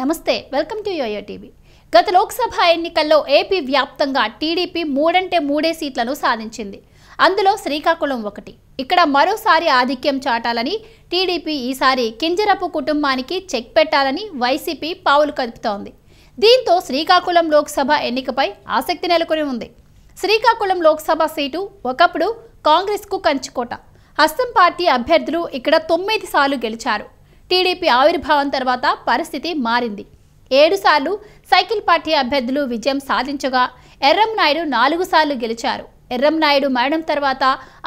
నమస్తే welcome to yo-yo TV. గత లోక్సభ ఎన్నికల్లో ఏపీ వ్యాప్తంగా టీడీపీ మూడంటే మూడే సీట్లను సాధించింది. అందులో శ్రీకాకుళం ఒకటి. ఇక్కడ మరోసారి ఆధిక్యం చాటాలని టీడీపీ ఈసారి కింజరపు కుటుంబానికి చెక్ పెట్టాలని వైసీపీ పావులు కదుపుతోంది. దీంతో శ్రీకాకుళం లోక్సభ ఎన్నికపై ఆసక్తి నెలకొని ఉంది. శ్రీకాకుళం లోక్సభ సీటు ఒకప్పుడు కాంగ్రెస్కు కంచుకోట. హస్తం పార్టీ అభ్యర్థులు ఇక్కడ తొమ్మిది సార్లు గెలిచారు. టీడీపీ ఆవిర్భావం తర్వాత పరిస్థితి మారింది. ఏడుసార్లు సైకిల్ పార్టీ అభ్యర్థులు విజయం సాధించగా ఎర్రం నాయుడు నాలుగు సార్లు గెలిచారు. ఎర్రం నాయుడు మరణం తర్వాత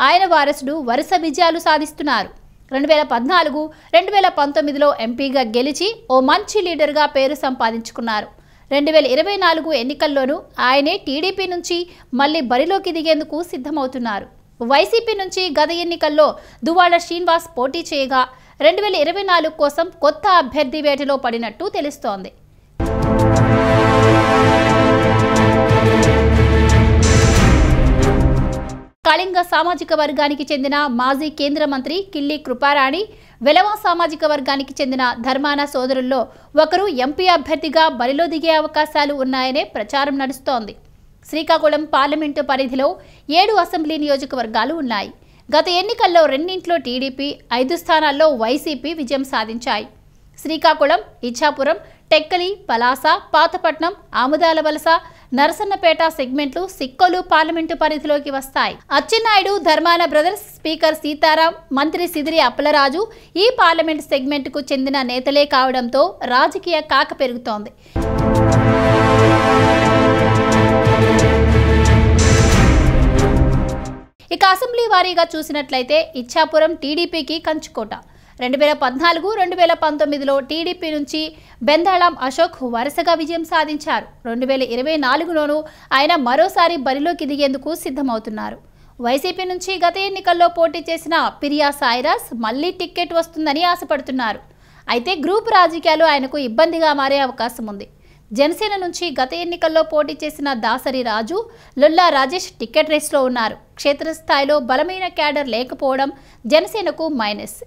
ఆయన వారసుడు వరుస విజయాలు సాధిస్తున్నారు. రెండు వేల పద్నాలుగు రెండు వేల పంతొమ్మిదిలో ఎంపీగా గెలిచి ఓ మంచి లీడర్గా పేరు సంపాదించుకున్నారు. రెండు వేల ఇరవై నాలుగు ఎన్నికల్లోనూ ఆయనే టీడీపీ నుంచి మళ్ళీ బరిలోకి దిగేందుకు సిద్ధమవుతున్నారు. వైసీపీ నుంచి గత ఎన్నికల్లో దువ్వాడ శ్రీనివాస్ పోటీ చేయగా రెండు వేల ఇరవై నాలుగు కోసం కొత్త అభ్యర్థి వేటలో పడినట్టు తెలుస్తోంది. కళింగ సామాజిక వర్గానికి చెందిన మాజీ కేంద్ర మంత్రి కిల్లి కృపారాణి వెలవ సామాజిక వర్గానికి చెందిన ధర్మాన సోదరుల్లో ఒకరు ఎంపీ అభ్యర్థిగా బరిలో దిగే అవకాశాలు ఉన్నాయనే ప్రచారం నడుస్తోంది. శ్రీకాకుళం పార్లమెంటు పరిధిలో ఏడు అసెంబ్లీ నియోజకవర్గాలు ఉన్నాయి. గత ఎన్నికల్లో రెండింట్లో టీడీపీ ఐదు స్థానాల్లో వైసీపీ విజయం సాధించాయి. శ్రీకాకుళం ఇచ్చాపురం టెక్కలి పలాస పాతపట్నం ఆముదాల వలస నరసన్నపేట సెగ్మెంట్లు సిక్కోలు పార్లమెంటు పరిధిలోకి వస్తాయి. అచ్చెన్నాయుడు ధర్మాన బ్రదర్స్ స్పీకర్ సీతారాం మంత్రి సిదిరి అప్పలరాజు ఈ పార్లమెంట్ సెగ్మెంట్కు చెందిన నేతలే కావడంతో రాజకీయ కాక పెరుగుతోంది. అసెంబ్లీ వారీగా చూసినట్లయితే ఇచ్చాపురం టీడీపీకి కంచుకోట. రెండు వేల పద్నాలుగు రెండు వేల పంతొమ్మిదిలో టీడీపీ నుంచి బెందాళం అశోక్ వరుసగా విజయం సాధించారు. రెండు వేల ఇరవై నాలుగులోనూ ఆయన మరోసారి బరిలోకి దిగేందుకు సిద్ధమవుతున్నారు. వైసీపీ నుంచి గత ఎన్నికల్లో పోటీ చేసిన పిరియా సాయిరాస్ మళ్ళీ టిక్కెట్ వస్తుందని ఆశపడుతున్నారు. అయితే గ్రూప్ రాజకీయాలు ఆయనకు ఇబ్బందిగా మారే అవకాశం ఉంది. జనసేన నుంచి గత ఎన్నికల్లో పోటీ చేసిన దాసరి రాజు లొల్లా రాజేష్ టికెట్ రేస్లో ఉన్నారు. క్షేత్రస్థాయిలో బలమైన క్యాడర్ లేకపోవడం జనసేనకు మైనస్.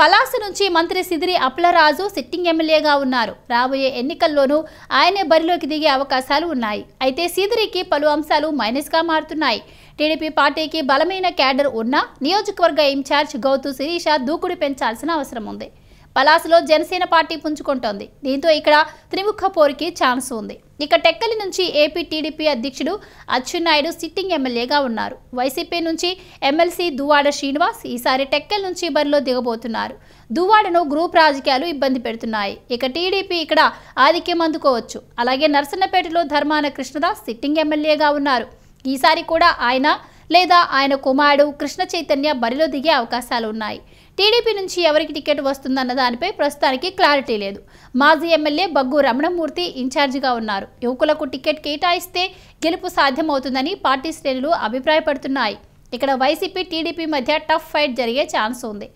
పలాస నుంచి మంత్రి సిదిరి అప్లరాజు సిట్టింగ్ ఎమ్మెల్యేగా ఉన్నారు. రాబోయే ఎన్నికల్లోనూ ఆయనే బరిలోకి దిగే అవకాశాలు ఉన్నాయి. అయితే సిదిరికి పలు అంశాలు మైనస్గా మారుతున్నాయి. టీడీపీ పార్టీకి బలమైన క్యాడర్ ఉన్న నియోజకవర్గ ఇన్ఛార్జ్ గౌతు శిరీష దూకుడు పెంచాల్సిన అవసరం ఉంది. పలాసలో జనసేన పార్టీ పుంజుకుంటోంది. దీంతో ఇక్కడ త్రిముఖ పోరుకి ఛాన్స్ ఉంది. ఇక టెక్కలి నుంచి ఏపీ టీడీపీ అధ్యక్షుడు అచ్చెన్నాయుడు సిట్టింగ్ ఎమ్మెల్యేగా ఉన్నారు. వైసీపీ నుంచి ఎమ్మెల్సీ దువ్వాడ శ్రీనివాస్ ఈసారి టెక్కల్ నుంచి బరిలో దిగబోతున్నారు. దువ్వాడను గ్రూప్ రాజకీయాలు ఇబ్బంది పెడుతున్నాయి. ఇక టీడీపీ ఇక్కడ ఆధిక్యం అందుకోవచ్చు. అలాగే నర్సన్నపేటలో ధర్మాన కృష్ణదాస్ సిట్టింగ్ ఎమ్మెల్యేగా ఉన్నారు. ఈసారి కూడా ఆయన లేదా ఆయన కుమారుడు కృష్ణ చైతన్య బరిలో దిగే అవకాశాలు ఉన్నాయి. టీడీపీ నుంచి ఎవరికి టికెట్ వస్తుందన్న దానిపై ప్రస్తుతానికి క్లారిటీ లేదు. మాజీ ఎమ్మెల్యే బగ్గు రమణమూర్తి ఇన్ఛార్జిగా ఉన్నారు. యువకులకు టికెట్ కేటాయిస్తే గెలుపు సాధ్యమవుతుందని పార్టీ శ్రేణులు అభిప్రాయపడుతున్నాయి. ఇక్కడ వైసీపీ టీడీపీ మధ్య టఫ్ ఫైట్ జరిగే ఛాన్స్ ఉంది.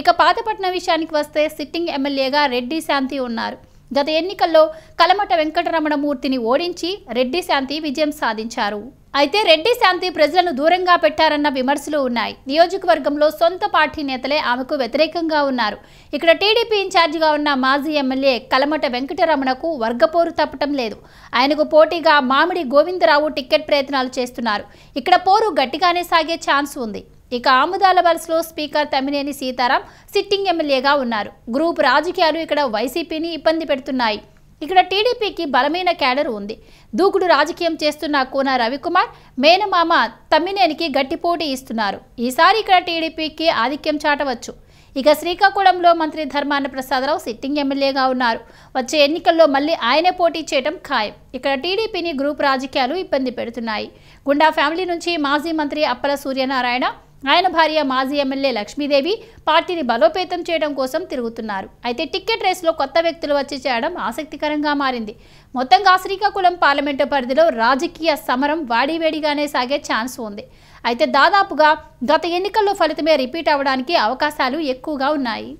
ఇక పాతపట్నం విషయానికి వస్తే సిట్టింగ్ ఎమ్మెల్యేగా రెడ్డి శాంతి ఉన్నారు. గత ఎన్నికల్లో కలమట వెంకటరమణమూర్తిని ఓడించి రెడ్డి శాంతి విజయం సాధించారు. అయితే రెడ్డి శాంతి ప్రజలను దూరంగా పెట్టారన్న విమర్శలు ఉన్నాయి. నియోజకవర్గంలో సొంత పార్టీ నేతలే ఆమెకు వ్యతిరేకంగా ఉన్నారు. ఇక్కడ టీడీపీ ఇన్ఛార్జిగా ఉన్న మాజీ ఎమ్మెల్యే కలమట వెంకటరమణకు వర్గపోరు తప్పటం లేదు. ఆయనకు పోటీగా మామిడి గోవిందరావు టిక్కెట్ ప్రయత్నాలు చేస్తున్నారు. ఇక్కడ పోరు గట్టిగానే సాగే ఛాన్స్ ఉంది. ఇక ఆముదాల వలసలో స్పీకర్ తమ్మినేని సీతారాం సిట్టింగ్ ఎమ్మెల్యేగా ఉన్నారు. గ్రూప్ రాజకీయాలు ఇక్కడ వైసీపీని ఇబ్బంది పెడుతున్నాయి. ఇక్కడ టీడీపీకి బలమైన క్యాడర్ ఉంది. దూకుడు రాజకీయం చేస్తున్న కోన రవికుమార్ మేనమామ తమ్మినేనికి గట్టి పోటీ ఇస్తున్నారు. ఈసారి ఇక్కడ టీడీపీకి ఆధిక్యం చాటవచ్చు. ఇక శ్రీకాకుళంలో మంత్రి ధర్మాన ప్రసాదరావు సిట్టింగ్ ఎమ్మెల్యేగా ఉన్నారు. వచ్చే ఎన్నికల్లో మళ్ళీ ఆయనే పోటీ చేయడం ఖాయం. ఇక్కడ టీడీపీని గ్రూప్ రాజకీయాలు ఇబ్బంది పెడుతున్నాయి. గుండా ఫ్యామిలీ నుంచి మాజీ మంత్రి అప్పల సూర్యనారాయణ ఆయన భార్య మాజీ ఎమ్మెల్యే లక్ష్మీదేవి పార్టీని బలోపేతం చేయడం కోసం తిరుగుతున్నారు. అయితే టికెట్ రేసులో కొత్త వ్యక్తులు వచ్చి చేయడం ఆసక్తికరంగా మారింది. మొత్తంగా శ్రీకాకుళం పార్లమెంటు పరిధిలో రాజకీయ సమరం వాడివేడిగానే సాగే ఛాన్స్ ఉంది. అయితే దాదాపుగా గత ఎన్నికల్లో ఫలితమే రిపీట్ అవ్వడానికి అవకాశాలు ఎక్కువగా ఉన్నాయి.